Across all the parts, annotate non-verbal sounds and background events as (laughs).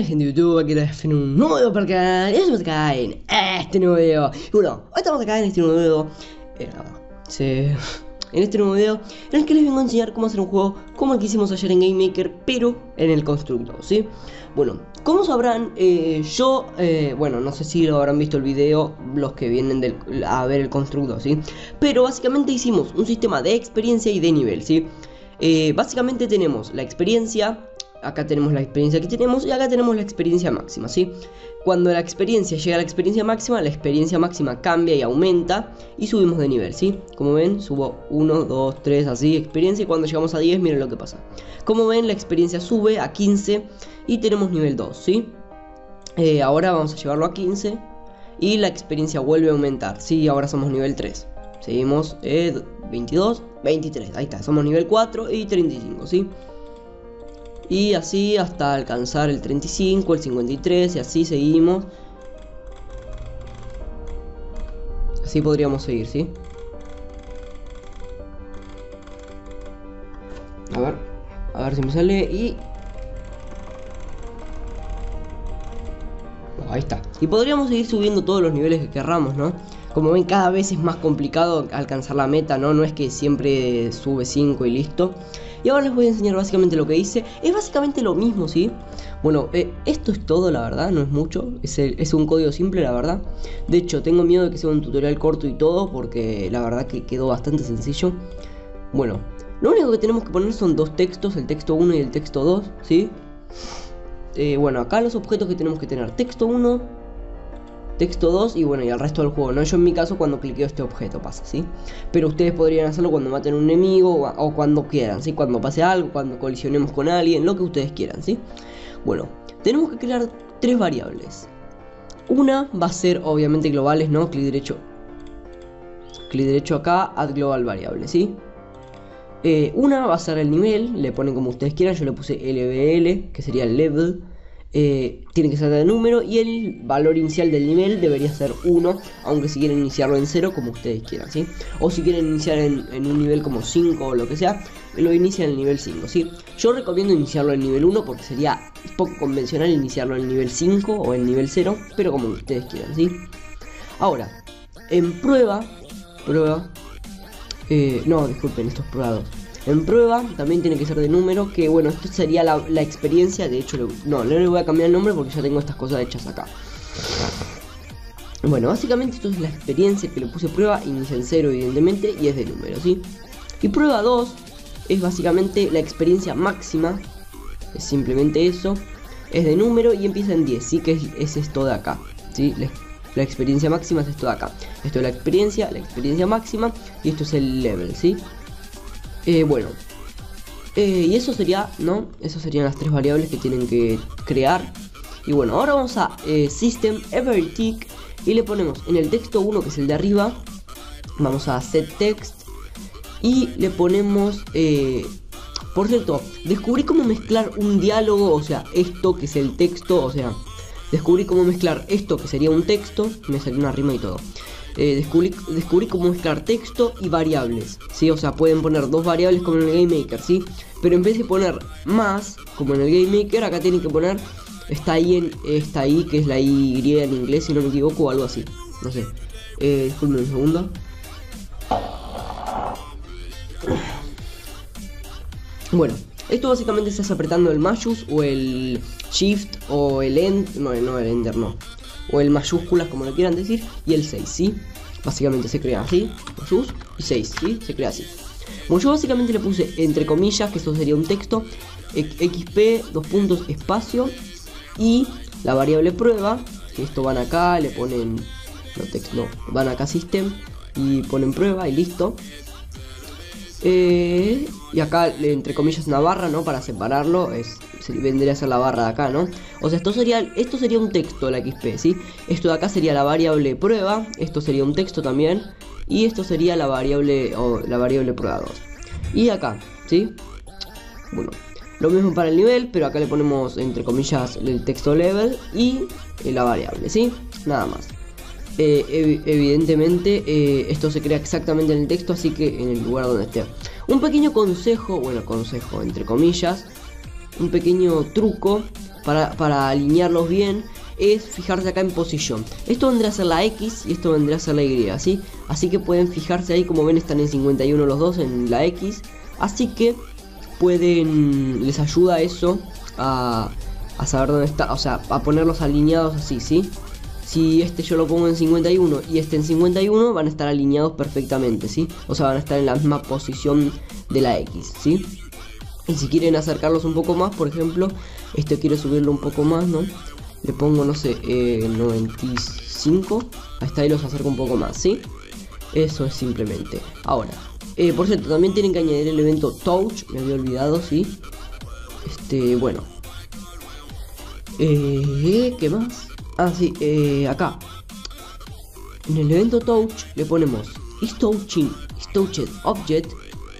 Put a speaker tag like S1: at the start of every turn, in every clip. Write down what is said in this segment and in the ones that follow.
S1: tal, gente de YouTube? Aquí les en un nuevo video para el canal. Y estamos acá en este nuevo video. Y bueno, hoy estamos acá en este nuevo video. Eh, sí, (laughs) en este nuevo video en el que les vengo a enseñar cómo hacer un juego como el que hicimos ayer en Game Maker, pero en el constructor, ¿sí? Bueno, como sabrán, eh, yo, eh, bueno, no sé si lo habrán visto el video los que vienen del, a ver el constructor, ¿sí? Pero básicamente hicimos un sistema de experiencia y de nivel, ¿sí? Eh, básicamente tenemos la experiencia, acá tenemos la experiencia que tenemos y acá tenemos la experiencia máxima, ¿sí? Cuando la experiencia llega a la experiencia máxima, la experiencia máxima cambia y aumenta y subimos de nivel, ¿sí? Como ven, subo 1, 2, 3, así, experiencia y cuando llegamos a 10, miren lo que pasa. Como ven, la experiencia sube a 15 y tenemos nivel 2, ¿sí? Eh, ahora vamos a llevarlo a 15 y la experiencia vuelve a aumentar, ¿sí? Ahora somos nivel 3. Seguimos eh, 22, 23, ahí está, somos nivel 4 y 35, ¿sí? Y así hasta alcanzar el 35, el 53 y así seguimos. Así podríamos seguir, ¿sí? A ver, a ver si me sale y... ahí está. Y podríamos seguir subiendo todos los niveles que querramos, ¿no? Como ven, cada vez es más complicado alcanzar la meta, ¿no? No es que siempre sube 5 y listo. Y ahora les voy a enseñar básicamente lo que hice. Es básicamente lo mismo, ¿sí? Bueno, eh, esto es todo, la verdad, no es mucho. Es, un código simple, la verdad. De hecho, tengo miedo de que sea un tutorial corto y todo, porque la verdad que quedó bastante sencillo. Bueno, lo único que tenemos que poner son dos textos, el texto 1 y el texto 2, ¿sí? Eh, bueno, acá los objetos que tenemos que tener, texto 1, texto 2 y bueno, y el resto del juego, ¿no? Yo en mi caso cuando cliqueo este objeto pasa, ¿sí? Pero ustedes podrían hacerlo cuando maten un enemigo o, cuando quieran, ¿sí? Cuando pase algo, cuando colisionemos con alguien, lo que ustedes quieran, ¿sí? Bueno, tenemos que crear tres variables. Una va a ser obviamente globales, ¿no? Clic derecho. Clic derecho acá, add global variable, ¿sí? Eh, una va a ser el nivel, le ponen como ustedes quieran, yo le puse LBL, que sería el level. Eh, tiene que ser de número y el valor inicial del nivel debería ser 1, aunque si quieren iniciarlo en 0 como ustedes quieran, ¿sí? O si quieren iniciar en, un nivel como 5 o lo que sea, lo inician en el nivel 5, ¿sí? Yo recomiendo iniciarlo en nivel 1 porque sería poco convencional iniciarlo en nivel 5 o en nivel 0, pero como ustedes quieran, ¿sí? Ahora, en prueba, prueba, eh, no, disculpen, estos prueba en prueba también tiene que ser de número, que bueno, esto sería la, experiencia, de hecho, no, no le voy a cambiar el nombre porque ya tengo estas cosas hechas acá. Bueno, básicamente esto es la experiencia que le puse prueba, inicia en cero evidentemente y es de número, ¿sí? Y prueba 2 es básicamente la experiencia máxima, es simplemente eso, es de número y empieza en 10, ¿sí? Que es, esto de acá, ¿sí? La, la, experiencia máxima es esto de acá. Esto es la experiencia, la experiencia máxima y esto es el level, ¿sí? Eh, bueno, eh, y eso sería, ¿no? Esas serían las tres variables que tienen que crear. Y bueno, ahora vamos a eh, System Everything y le ponemos en el texto 1, que es el de arriba, vamos a set text y le ponemos... por cierto, descubrí cómo mezclar un diálogo, o sea, esto que es el texto, o sea, descubrí cómo mezclar esto que sería un texto, me salió una rima y todo. Eh, descubrí, cómo mezclar texto y variables, ¿sí? O sea, pueden poner dos variables como en el Game Maker, ¿sí? Pero en vez de poner más, como en el Game Maker, acá tienen que poner está ahí está ahí que es la Y en inglés si no me equivoco o algo así no sé eh, disculpen un segundo bueno esto básicamente se hace apretando el mayús o el shift o el end no no el enter no o el mayúsculas como lo quieran decir y el 6, ¿sí? Básicamente se crea así, y 6, ¿sí? Se crea así. Bueno, yo básicamente le puse entre comillas, que esto sería un texto, xp, dos puntos, espacio y la variable prueba, que esto van acá, le ponen, no, text, no, van acá system y ponen prueba y listo. Eh, y acá entre comillas una barra, ¿no? Para separarlo es vendría a ser la barra de acá, ¿no? O sea, esto sería, esto sería un texto, la XP, ¿sí? Esto de acá sería la variable prueba, esto sería un texto también, y esto sería la variable, o la variable prueba 2. Y acá, ¿sí? Bueno, lo mismo para el nivel, pero acá le ponemos, entre comillas, el texto level y eh, la variable, ¿sí? Nada más. Eh, evidentemente eh, esto se crea exactamente en el texto, así que en el lugar donde esté. Un pequeño consejo, bueno, consejo entre comillas, un pequeño truco para, para alinearlos bien es fijarse acá en posición. Esto vendría a ser la X y esto vendría a ser la Y, ¿sí? Así que pueden fijarse ahí, como ven están en 51 los dos en la X. Así que pueden, les ayuda eso a, a saber dónde está, o sea, a ponerlos alineados así, ¿sí? Si este yo lo pongo en 51 y este en 51, van a estar alineados perfectamente, ¿sí? O sea, van a estar en la misma posición de la X, ¿sí? Y si quieren acercarlos un poco más, por ejemplo, este quiero subirlo un poco más, ¿no? Le pongo, no sé, eh, 95. Ahí está, y los acerco un poco más, ¿sí? Eso es simplemente. Ahora, eh, por cierto, también tienen que añadir el evento Touch. Me había olvidado, ¿sí? Este, bueno. Eh, ¿Qué más? Ah, sí, eh, acá. En el evento Touch le ponemos is touching, object.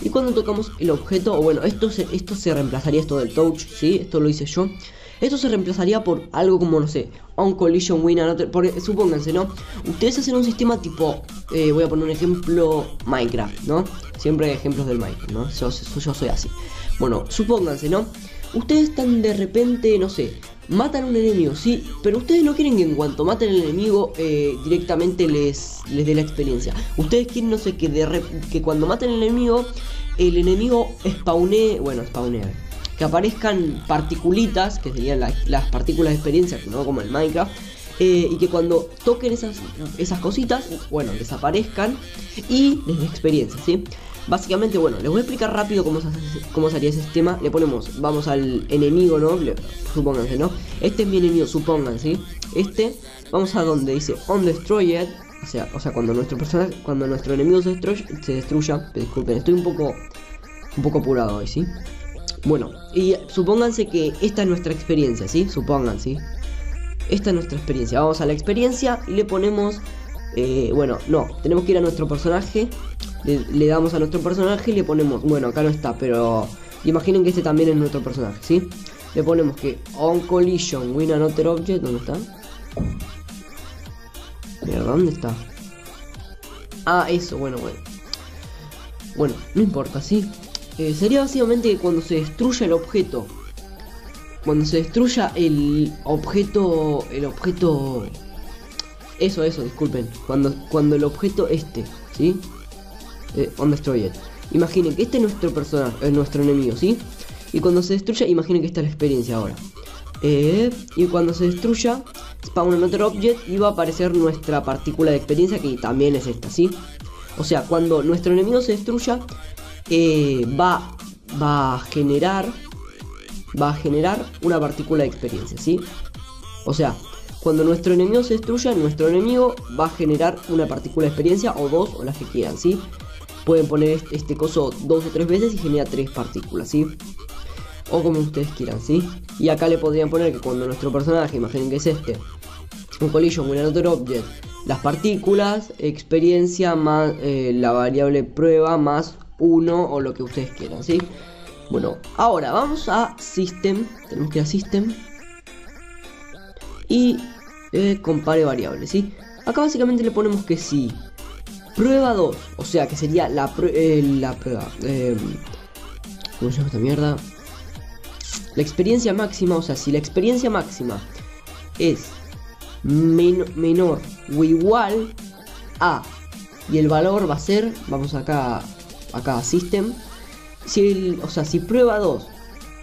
S1: Y cuando tocamos el objeto, o bueno, esto se, esto se reemplazaría esto del touch, ¿sí? Esto lo hice yo. Esto se reemplazaría por algo como, no sé, on collision win another. Porque supónganse, ¿no? Ustedes hacen un sistema tipo, eh, voy a poner un ejemplo, Minecraft, ¿no? Siempre hay ejemplos del Minecraft, ¿no? Yo soy así. Bueno, supónganse, ¿no? Ustedes están de repente, no sé, matan a un enemigo, sí, pero ustedes no quieren que en cuanto maten al enemigo eh, directamente les, les dé la experiencia. Ustedes quieren, no sé, que, de que cuando maten al enemigo, el enemigo spawnee, bueno, spawnee, que aparezcan particulitas, que serían las partículas de experiencia, ¿no? como el Minecraft, eh, y que cuando toquen esas, esas cositas, bueno, desaparezcan y les dé experiencia, ¿sí? Básicamente, bueno, les voy a explicar rápido cómo se, cómo sería ese sistema. Le ponemos, vamos al enemigo, ¿no? supónganse, ¿no? Este es mi enemigo, supongan, ¿sí? Este, vamos a donde dice On Destroyed. O sea, o sea cuando nuestro personaje, cuando nuestro enemigo se, destruye, se destruya. Disculpen, estoy un poco, un poco apurado hoy, ¿sí? Bueno, y supónganse que esta es nuestra experiencia, ¿sí? Supongan, ¿sí? Esta es nuestra experiencia. Vamos a la experiencia y le ponemos... Eh, bueno, no, tenemos que ir a nuestro personaje. Le, damos a nuestro personaje y le ponemos... Bueno, acá no está, pero... Imaginen que este también es nuestro personaje, ¿sí? Le ponemos que on collision win another object. ¿Dónde está? Mira, ¿dónde está? Ah, eso, bueno, bueno. Bueno, no importa, ¿sí? Eh, sería básicamente que cuando se destruya el objeto, cuando se destruya el objeto, el objeto, eso, eso, disculpen, cuando, cuando el objeto este, ¿sí? Eh, on. Imaginen que este es nuestro personaje, es nuestro enemigo, ¿sí? Y cuando se destruya, imaginen que esta es la experiencia ahora. Eh, y cuando se destruya, spawn another object y va a aparecer nuestra partícula de experiencia que también es esta, ¿sí? O sea, cuando nuestro enemigo se destruya, eh, va, va a generar va a generar una partícula de experiencia, ¿sí? O sea, cuando nuestro enemigo se destruya, nuestro enemigo va a generar una partícula de experiencia o dos o las que quieran, ¿sí? Pueden poner este, coso dos o tres veces y genera tres partículas, ¿sí? O como ustedes quieran, ¿sí? Y acá le podrían poner que cuando nuestro personaje, imaginen que es este, un collision with another object, las partículas, experiencia más eh, la variable prueba más uno o lo que ustedes quieran, ¿sí? Bueno, ahora vamos a System. Tenemos que ir a System. Y eh, compare variables, ¿sí? Acá básicamente le ponemos que sí. Prueba 2, o sea que sería la, eh, prueba. Eh, ¿Cómo se llama esta mierda? La experiencia máxima, o sea, si la experiencia máxima es menor o igual a y el valor va a ser, vamos acá acá system, si el, o sea, si prueba 2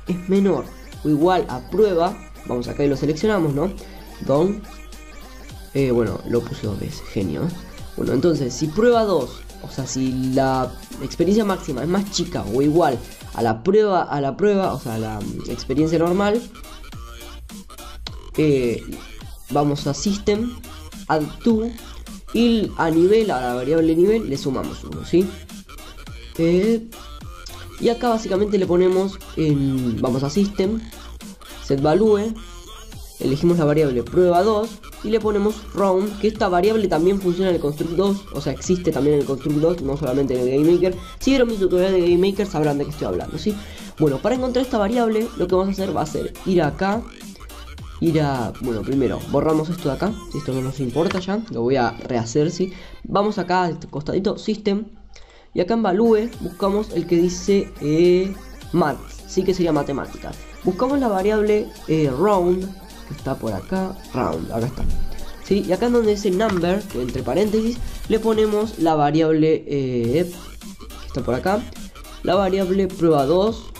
S1: es menor o igual a prueba, vamos acá y lo seleccionamos, ¿no? Don, eh, bueno, lo puse dos veces, genio. Bueno, entonces, si prueba 2, o sea, si la experiencia máxima es más chica o igual a la prueba, a la prueba, o sea, a la mm, experiencia normal, eh, vamos a system, add to, y a nivel, a la variable nivel, le sumamos uno, ¿sí? y acá básicamente le ponemos vamos a system, set value, elegimos la variable prueba 2 y le ponemos round, que esta variable también funciona en el construct 2, o sea existe también en el construct 2, no solamente en el GameMaker. Si vieron mi tutorial de GameMaker sabrán de qué estoy hablando, ¿sí? Bueno, para encontrar esta variable lo que vamos a hacer va a ser ir acá, ir a, bueno, primero borramos esto de acá, si esto no nos importa ya, lo voy a rehacer, ¿sí? Vamos acá a este costadito, system, y acá en Value buscamos el que dice eh, Math, sí que sería matemáticas. buscamos la variable eh, round, que está por acá, round, acá está. ¿Sí? Y acá donde dice number, entre paréntesis, le ponemos la variable, eh, está por acá, la variable prueba 2.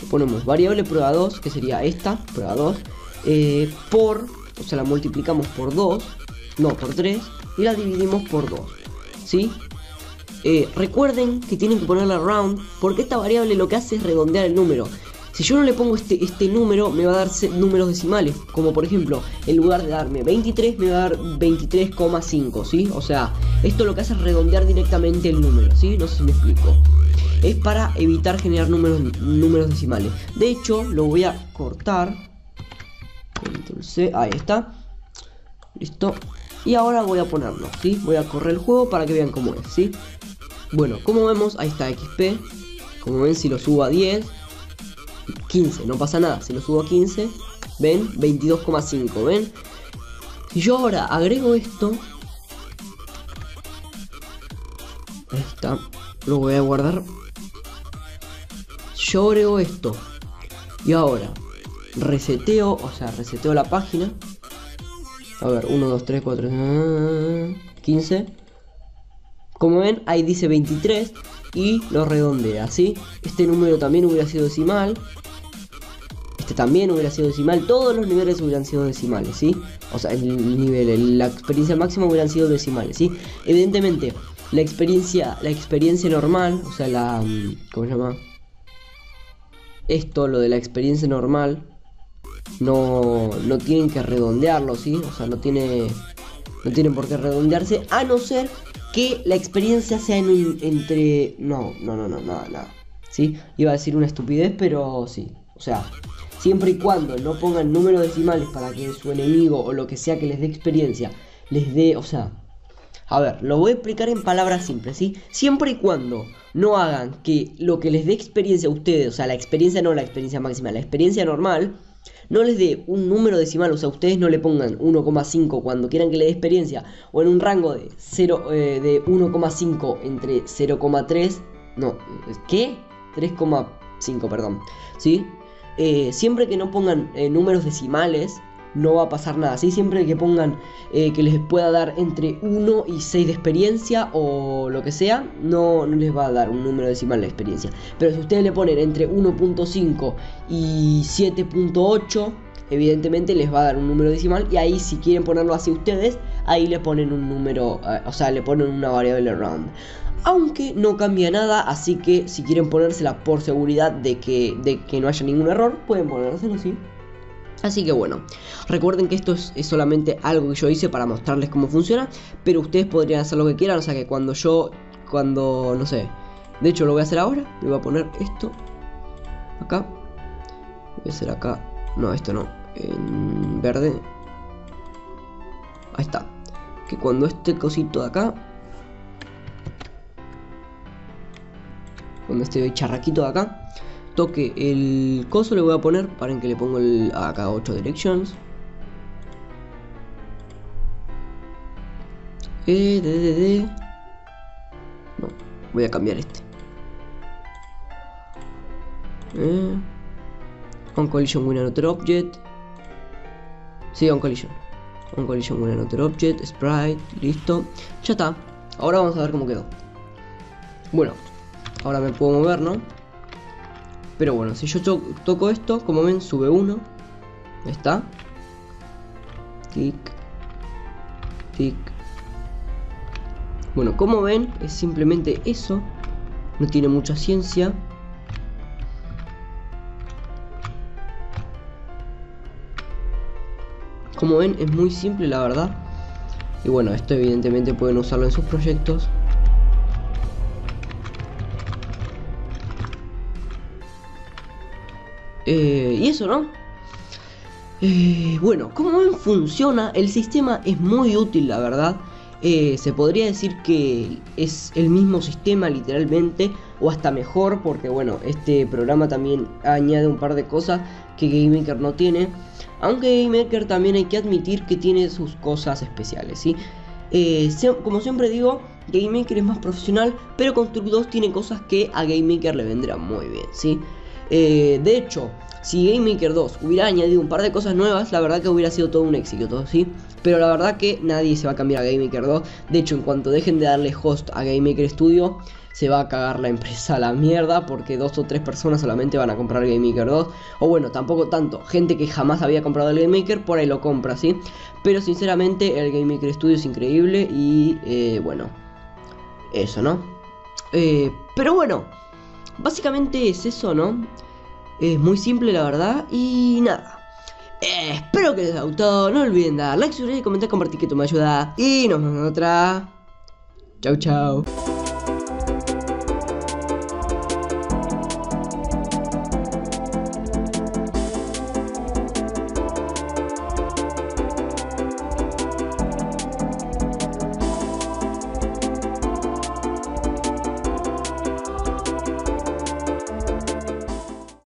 S1: Le ponemos variable prueba 2, que sería esta, prueba 2, eh, por, o sea, la multiplicamos por 2, no, por 3, y la dividimos por 2. ¿Sí? Eh, recuerden que tienen que ponerla round porque esta variable lo que hace es redondear el número. Si yo no le pongo este, este número, me va a dar números decimales. Como por ejemplo, en lugar de darme 23, me va a dar 23,5, ¿sí? O sea, esto lo que hace es redondear directamente el número, ¿sí? No sé si me explico. Es para evitar generar números, números decimales. De hecho, lo voy a cortar. Entonces, ahí está. Listo. Y ahora voy a ponerlo, ¿sí? Voy a correr el juego para que vean cómo es, ¿sí? Bueno, como vemos, ahí está XP. Como ven, si lo subo a 10, 15, no pasa nada. Si lo subo a 15, ven, 22,5, ven. Si yo ahora agrego esto, ahí está, lo voy a guardar. Yo agrego esto y ahora reseteo, o sea, reseteo la página. A ver, 1, 2, 3, 4, 15. Como ven, ahí dice 23 y lo redondea, ¿sí? Este número también hubiera sido decimal. Este también hubiera sido decimal. Todos los niveles hubieran sido decimales, ¿sí? O sea, el nivel, la experiencia máxima hubieran sido decimales, ¿sí? Evidentemente, la experiencia, la experiencia normal, o sea, la... Mm, ¿Cómo se llama? Esto, lo de la experiencia normal, no, no tienen que redondearlo, ¿sí? O sea, no tiene... No tienen por qué redondearse, a no ser que la experiencia sea en entre... No, no, no, no, nada, nada. ¿Sí? Iba a decir una estupidez, pero sí. O sea, siempre y cuando no pongan números decimales para que su enemigo o lo que sea que les dé experiencia les dé, o sea... A ver, lo voy a explicar en palabras simples, ¿sí? Siempre y cuando no hagan que lo que les dé experiencia a ustedes, o sea, la experiencia no la experiencia máxima, la experiencia normal, no les dé un número decimal, o sea, ustedes no le pongan 1,5 cuando quieran que le dé experiencia, o en un rango de, 0, eh, de 1,5 entre 0,3, no, ¿qué? 3,5, perdón, ¿sí? Eh, siempre que no pongan eh, números decimales, no va a pasar nada. ¿sí? Siempre que pongan eh, que les pueda dar entre 1 y 6 de experiencia o lo que sea, no, no, les va a dar un número decimal de experiencia. Pero si ustedes le ponen entre 1.5 y 7.8, evidentemente les va a dar un número decimal. Y ahí si quieren ponerlo así ustedes, ahí le ponen un número, eh, o sea, le ponen una variable round aunque no cambia nada, así que si quieren ponérsela por seguridad de que, de que no haya ningún error, pueden ponérselo así. Así que bueno, recuerden que esto es, solamente algo que yo hice para mostrarles cómo funciona, pero ustedes podrían hacer lo que quieran, o sea que cuando yo, cuando, no sé, de hecho lo voy a hacer ahora, le voy a poner esto, acá, voy a hacer acá, no, esto no, en verde, ahí está, que cuando este cosito de acá, cuando este charraquito de acá, toque el coso le voy a poner para que le pongo el acá 8 directions. Eh, de, de, no voy a cambiar este. Eh. on collision with another object sí on collision on collision with another object sprite listo ya está ahora vamos a ver cómo quedó bueno ahora me puedo mover no pero bueno, si yo toco esto, como ven, sube uno. Ahí está. Tic. Tic. Bueno, como ven, es simplemente eso. No tiene mucha ciencia. Como ven, es muy simple la verdad. Y bueno, esto evidentemente pueden usarlo en sus proyectos. Eh, y eso, ¿no? Eh, bueno, ¿cómo funciona? El sistema es muy útil, la verdad. Eh, se podría decir que es el mismo sistema literalmente o hasta mejor porque bueno este programa también añade un par de cosas que GameMaker no tiene aunque GameMaker también hay que admitir que tiene sus cosas especiales ¿sí? como siempre digo GameMaker es más profesional pero Construct 2 tiene cosas que a GameMaker le vendrán muy bien ¿sí? Eh, de hecho, si Game Maker 2 hubiera añadido un par de cosas nuevas, la verdad que hubiera sido todo un éxito, ¿sí? Pero la verdad que nadie se va a cambiar a Game Maker 2. De hecho, en cuanto dejen de darle host a Game Maker Studio, se va a cagar la empresa a la mierda porque dos o tres personas solamente van a comprar Game Maker 2. O bueno, tampoco tanto. Gente que jamás había comprado el Game Maker, por ahí lo compra, ¿sí? Pero sinceramente el Game Maker Studio es increíble y eh, bueno, eso, ¿no? Eh, pero bueno, básicamente es eso, ¿no? Es muy simple la verdad y nada. Espero que les haya gustado. No olviden dar like, suscribir, comentar, compartir que esto me ayuda. Y nos vemos en otra. Chau, chau.